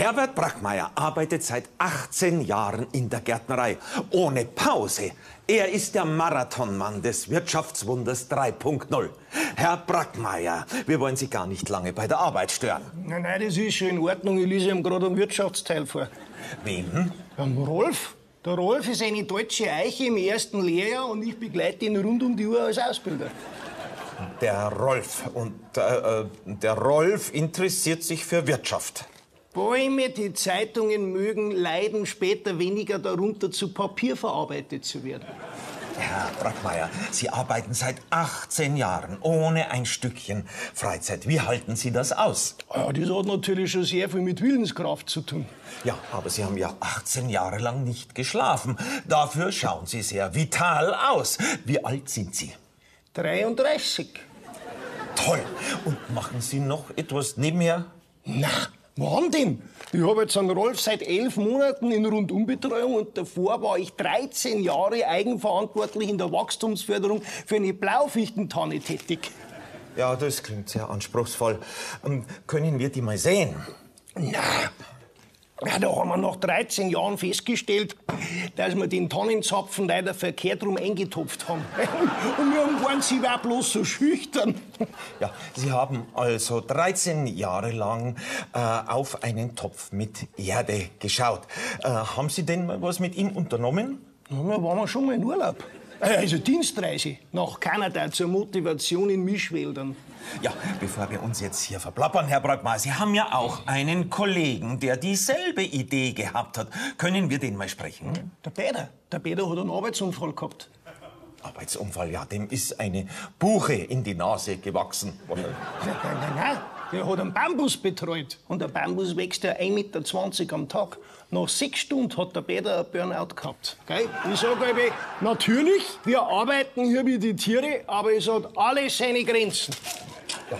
Herbert Brachmeier arbeitet seit 18 Jahren in der Gärtnerei. Ohne Pause. Er ist der Marathonmann des Wirtschaftswunders 3.0. Herr Brackmeier, wir wollen Sie gar nicht lange bei der Arbeit stören. Nein, nein, das ist schon in Ordnung. Ich lese ihm gerade einen Wirtschaftsteil vor. Wem? Am Rolf? Der Rolf ist eine deutsche Eiche im ersten Lehrjahr und ich begleite ihn rund um die Uhr als Ausbilder. Der Rolf. Und äh, äh, der Rolf interessiert sich für Wirtschaft. Bäume, die Zeitungen mögen, leiden später weniger darunter, zu Papier verarbeitet zu werden. Herr Brackmeier, Sie arbeiten seit 18 Jahren ohne ein Stückchen Freizeit. Wie halten Sie das aus? Ja, das hat natürlich schon sehr viel mit Willenskraft zu tun. Ja, aber Sie haben ja 18 Jahre lang nicht geschlafen. Dafür schauen Sie sehr vital aus. Wie alt sind Sie? 33. Toll. Und machen Sie noch etwas nebenher? Na, wann denn? Ich habe jetzt einen Rolf seit elf Monaten in Rundumbetreuung und davor war ich 13 Jahre eigenverantwortlich in der Wachstumsförderung für eine Blaufichtentanne tätig. Ja, das klingt sehr anspruchsvoll. Ähm, können wir die mal sehen? Na, ja, da haben wir nach 13 Jahren festgestellt, dass wir den Tannenzapfen leider verkehrt rum eingetopft haben. Und wir waren sie war bloß so schüchtern. Ja, Sie haben also 13 Jahre lang äh, auf einen Topf mit Erde geschaut. Äh, haben Sie denn mal was mit ihm unternommen? Ja, wir waren schon mal in Urlaub. Äh, Also Dienstreise nach Kanada zur Motivation in Mischwäldern. Ja, bevor wir uns jetzt hier verplappern, Herr Brackmeier, Sie haben ja auch einen Kollegen, der dieselbe Idee gehabt hat. Können wir den mal sprechen? Der Peter, der Peter hat einen Arbeitsunfall gehabt. Arbeitsunfall, ja, dem ist eine Buche in die Nase gewachsen. Nein, nein, nein, der hat einen Bambus betreut. Und der Bambus wächst ja 1,20 Meter am Tag. Nach sechs Stunden hat der Peter ein Burnout gehabt. Gell? Ich sage euch, natürlich, wir arbeiten hier wie die Tiere, aber es hat alle seine Grenzen. Ja,